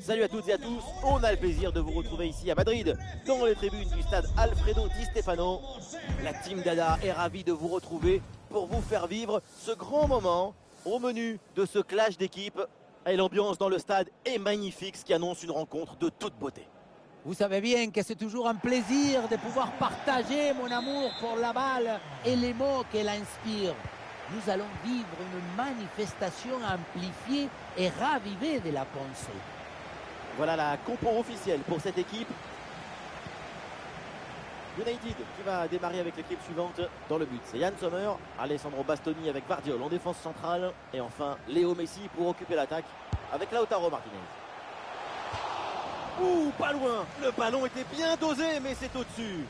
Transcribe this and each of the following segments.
Salut à toutes et à tous, on a le plaisir de vous retrouver ici à Madrid, dans les tribunes du stade Alfredo Di Stefano. La team Dada est ravie de vous retrouver pour vous faire vivre ce grand moment au menu de ce clash d'équipes. Et l'ambiance dans le stade est magnifique, ce qui annonce une rencontre de toute beauté. Vous savez bien que c'est toujours un plaisir de pouvoir partager mon amour pour la balle et les mots qu'elle inspire. Nous allons vivre une manifestation amplifiée et ravivée de la pensée. Voilà la compo officielle pour cette équipe. United qui va démarrer avec l'équipe suivante dans le but. C'est Yann Sommer, Alessandro Bastoni avec Vardiol en défense centrale et enfin Léo Messi pour occuper l'attaque avec Lautaro Martinez. Ouh, pas loin Le ballon était bien dosé mais c'est au-dessus.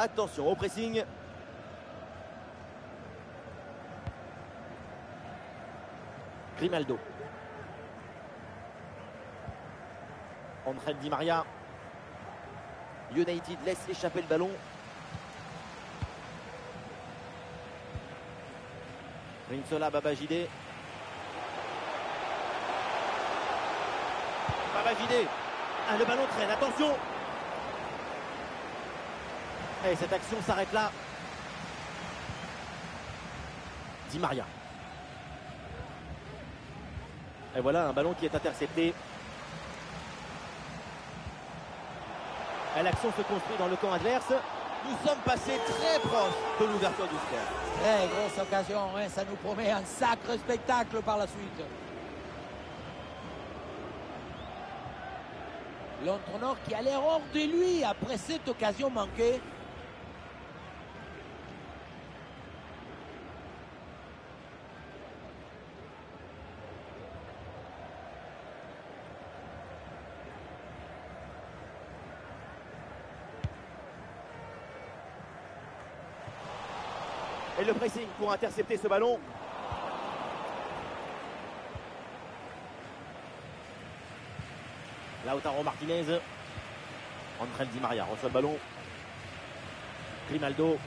Attention au pressing. Grimaldo. André Di Maria. United laisse échapper le ballon. Rinsola Babagide. Babagide. Ah, le ballon traîne, attention et cette action s'arrête là. Di Maria. Et voilà un ballon qui est intercepté. L'action se construit dans le camp adverse. Nous sommes passés très proches de l'ouverture du score. Très grosse occasion, hein. ça nous promet un sacré spectacle par la suite. L'entraîneur qui a l'air hors de lui après cette occasion manquée. Et le pressing pour intercepter ce ballon. Lautaro Martinez. André Di Maria reçoit le ballon. Grimaldo.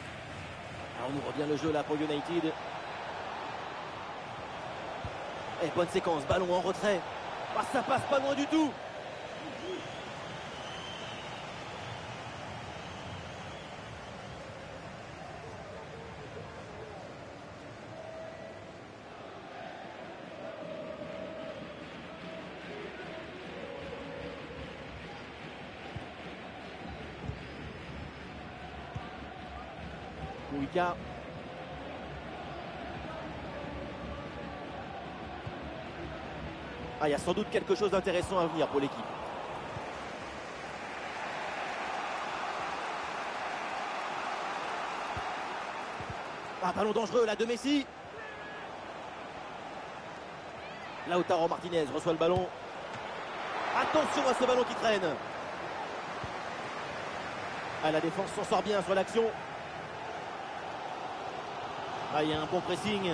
On ouvre bien le jeu là pour United. Et bonne séquence, ballon en retrait. Ah, ça passe pas loin du tout. Ah, il y a sans doute quelque chose d'intéressant à venir pour l'équipe. Ah, ballon dangereux là de Messi. Lautaro Martinez reçoit le ballon. Attention à ce ballon qui traîne. Ah, la défense s'en sort bien sur l'action. Ah, il y a un bon pressing.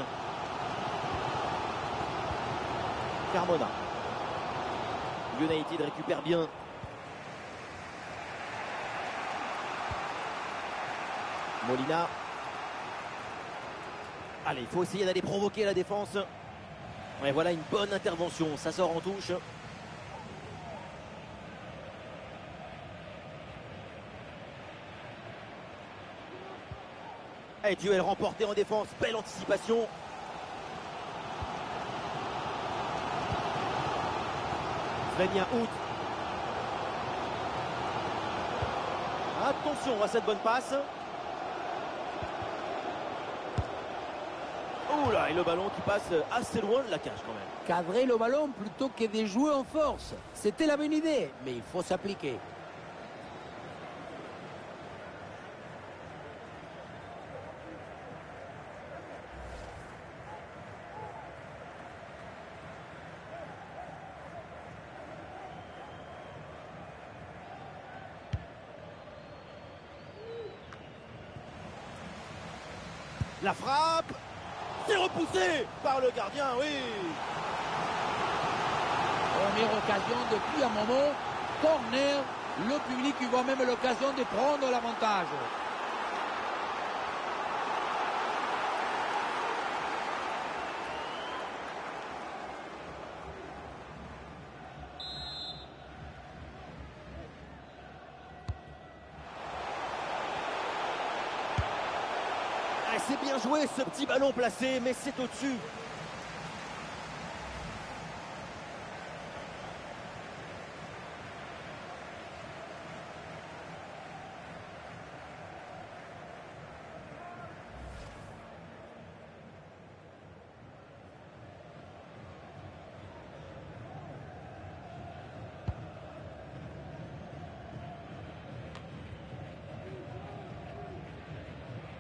Carmona. United récupère bien. Molina. Allez, il faut essayer d'aller provoquer la défense. Et voilà une bonne intervention. Ça sort en touche. Et duel remporté en défense. Belle anticipation. Svenja Hout. Attention à cette bonne passe. Oula, et le ballon qui passe assez loin de la cage quand même. Cadrer le ballon plutôt que de jouer en force. C'était la bonne idée, mais il faut s'appliquer. La frappe C'est repoussé par le gardien, oui Première occasion depuis un moment. Corner. Le public y voit même l'occasion de prendre l'avantage. Ah, C'est joué ce petit ballon placé, mais c'est au-dessus.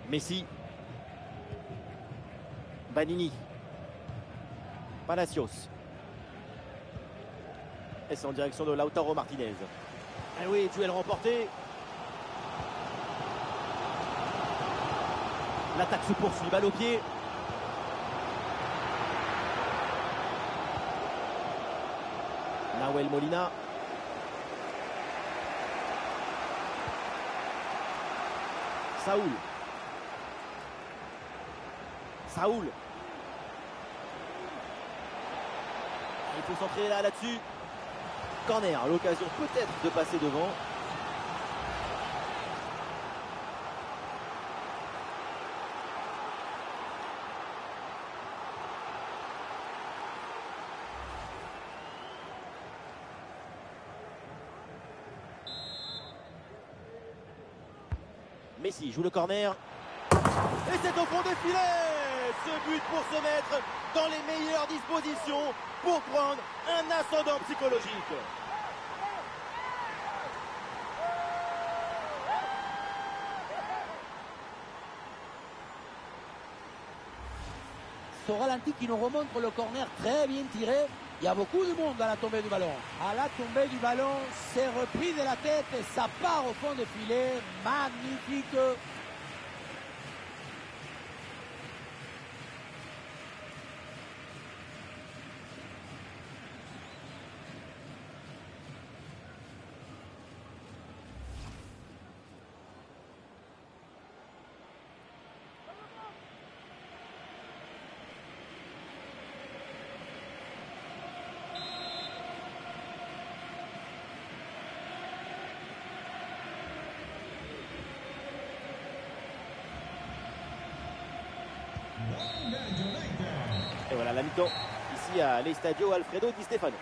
Messi. Banini. Palacios. Et c'est en direction de Lautaro Martinez. Ah oui, duel remporté. L'attaque se poursuit, balle au pied. Nahuel Molina. Saoul. Saoul. Faut s'entrer là, là-dessus. Corner, l'occasion peut-être de passer devant. Messi joue le corner. Et c'est au fond des filets Ce but pour se mettre dans les meilleures dispositions pour prendre un ascendant psychologique. Ce ralenti qui nous remontre le corner très bien tiré. Il y a beaucoup de monde à la tombée du ballon. À la tombée du ballon, c'est repris de la tête et ça part au fond des filets. Magnifique. Voilà la mi-temps ici à l'Estadio Alfredo Di Stefano.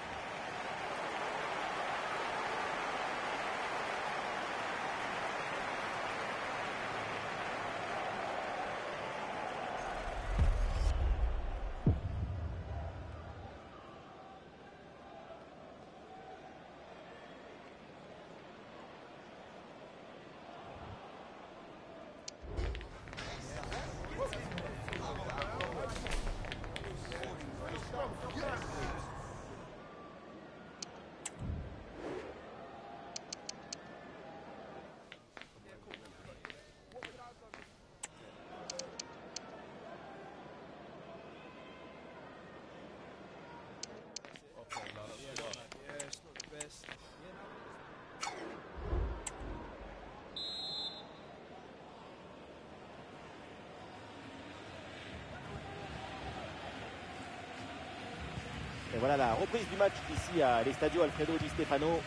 Et voilà la reprise du match ici à l'Estadio Alfredo Di Stefano.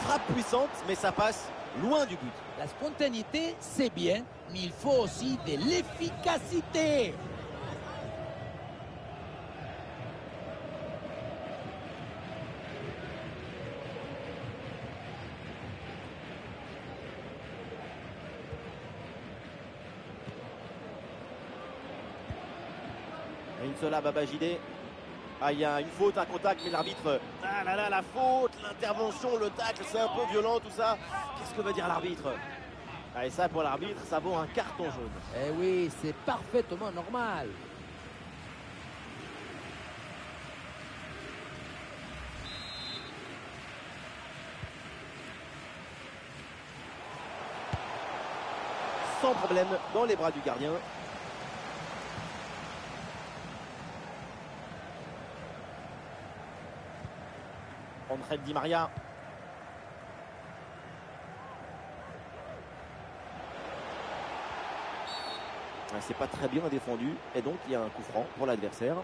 Frappe puissante, mais ça passe loin du but. La spontanéité, c'est bien, mais il faut aussi de l'efficacité. là, Babagidé. Ah, il y a une faute, un contact, mais l'arbitre. Ah là là, la faute, l'intervention, le tacle, c'est un peu violent tout ça. Qu'est-ce que va dire l'arbitre? Ah, Et ça, pour l'arbitre, ça vaut un carton jaune. Eh oui, c'est parfaitement normal. sans problème dans les bras du gardien. André Di Maria. C'est pas très bien défendu et donc il y a un coup franc pour l'adversaire.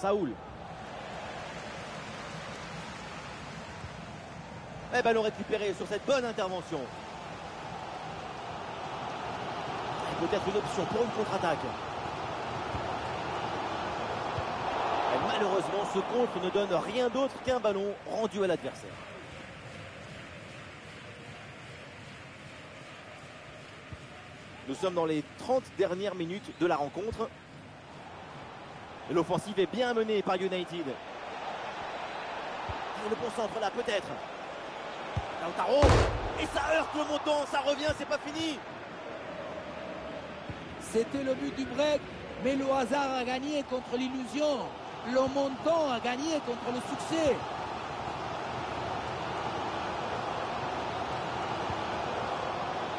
Saoul. Eh ballon récupéré sur cette bonne intervention. Peut-être une option pour une contre-attaque. Malheureusement, ce contre ne donne rien d'autre qu'un ballon rendu à l'adversaire. Nous sommes dans les 30 dernières minutes de la rencontre. L'offensive est bien menée par United. Le bon centre là, peut-être. Lautaro. Et ça heurte le montant, ça revient, c'est pas fini. C'était le but du break, mais le hasard a gagné contre l'illusion. Le montant a gagné contre le succès.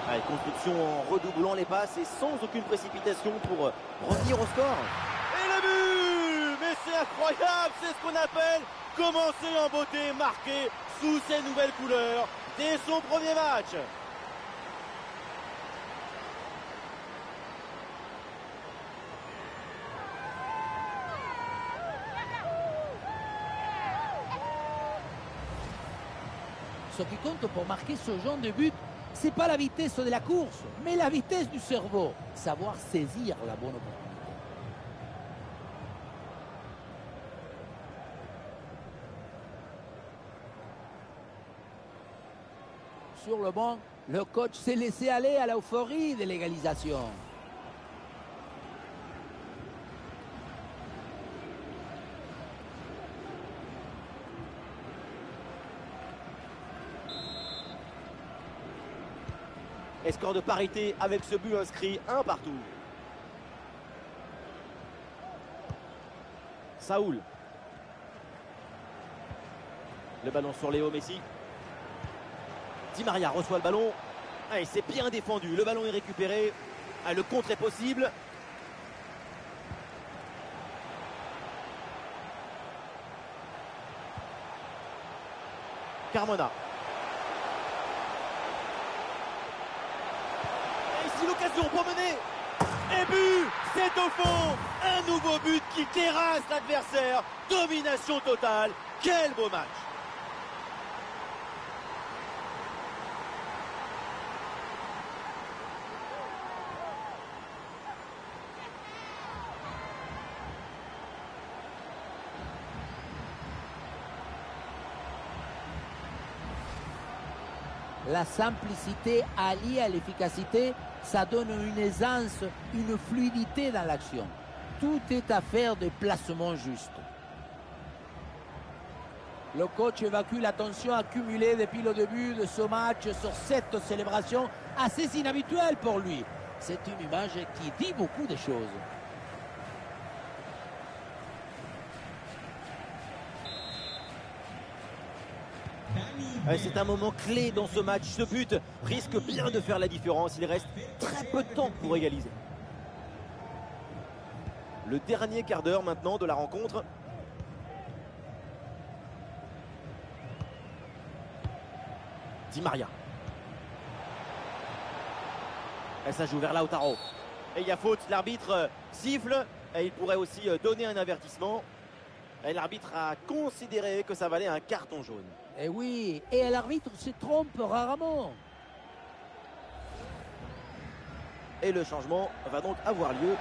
Allez, construction en redoublant les passes et sans aucune précipitation pour revenir au score. Et le but Mais c'est incroyable, c'est ce qu'on appelle commencer en beauté, marqué sous ses nouvelles couleurs dès son premier match. Ce qui compte pour marquer ce genre de but, c'est pas la vitesse de la course, mais la vitesse du cerveau. Savoir saisir la bonne opportunité. Sur le banc, le coach s'est laissé aller à l'euphorie de l'égalisation. Et score de parité avec ce but inscrit, un partout. Saoul. Le ballon sur Léo Messi. Di Maria reçoit le ballon. et c'est bien défendu. Le ballon est récupéré. Ah, le contre est possible. Carmona. Et ici l'occasion pour mener. Et but C'est au fond Un nouveau but qui terrasse l'adversaire. Domination totale. Quel beau match la simplicité alliée à l'efficacité, ça donne une aisance, une fluidité dans l'action. Tout est affaire de placement juste. Le coach évacue la tension accumulée depuis le début de ce match sur cette célébration assez inhabituelle pour lui. C'est une image qui dit beaucoup de choses. C'est un moment clé dans ce match. Ce but risque bien de faire la différence. Il reste très peu de temps pour égaliser. Le dernier quart d'heure maintenant de la rencontre. Di Maria. Et ça joue vers Lautaro. Et il y a faute. L'arbitre siffle. Et il pourrait aussi donner un avertissement. Et l'arbitre a considéré que ça valait un carton jaune. Et eh oui, et l'arbitre se trompe rarement. Et le changement va donc avoir lieu.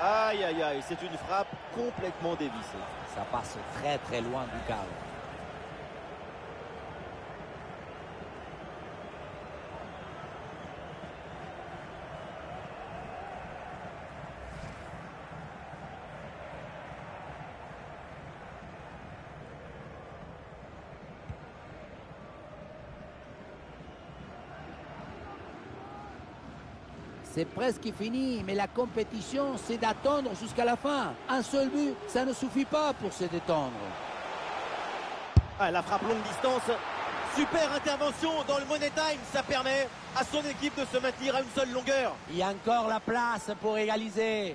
Aïe aïe aïe, c'est une frappe complètement dévissée. Ça passe très très loin du cadre. C'est presque fini, mais la compétition, c'est d'attendre jusqu'à la fin. Un seul but, ça ne suffit pas pour se détendre. Ah, la frappe longue distance. Super intervention dans le Money Time. Ça permet à son équipe de se maintenir à une seule longueur. Il y a encore la place pour égaliser.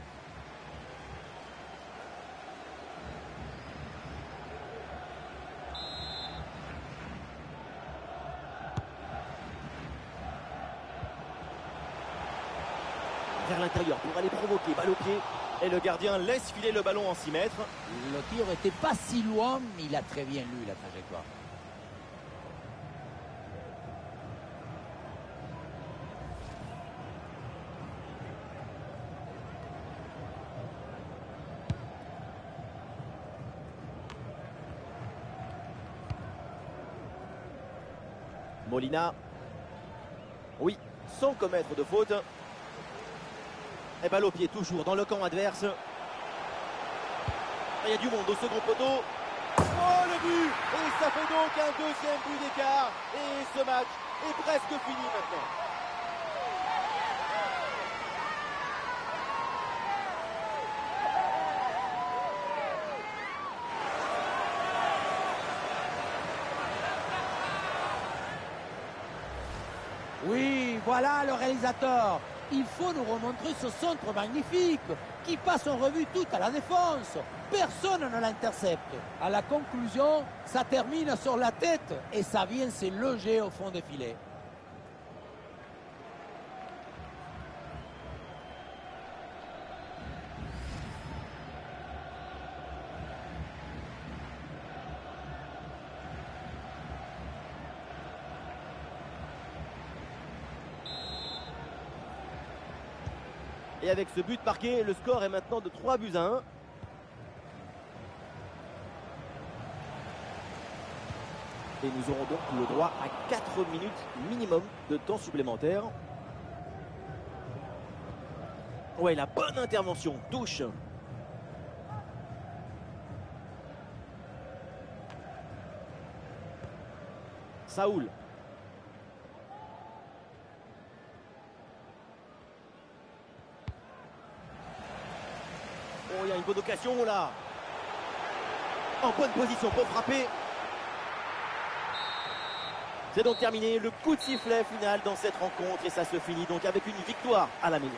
Vers l'intérieur pour aller provoquer, balle au pied. Et le gardien laisse filer le ballon en 6 mètres. Le tir n'était pas si loin, mais il a très bien lu la trajectoire. Molina. Oui, sans commettre de faute. Et balle au pied toujours dans le camp adverse. Il y a du monde au second poteau. Oh le but Et ça fait donc un deuxième but d'écart. Et ce match est presque fini maintenant. Oui, voilà le réalisateur. Il faut nous remontrer ce centre magnifique qui passe en revue tout à la défense. Personne ne l'intercepte. À la conclusion, ça termine sur la tête et ça vient se loger au fond des filets. Et avec ce but marqué, le score est maintenant de 3 buts à 1. Et nous aurons donc le droit à 4 minutes minimum de temps supplémentaire. Ouais, la bonne intervention, touche. Saoul. Oh, il y a une bonne occasion là. En bonne position pour frapper. C'est donc terminé le coup de sifflet final dans cette rencontre et ça se finit donc avec une victoire à la maison.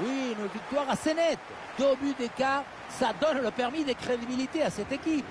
Oui, une victoire assez nette. Deux buts d'écart, ça donne le permis de crédibilité à cette équipe.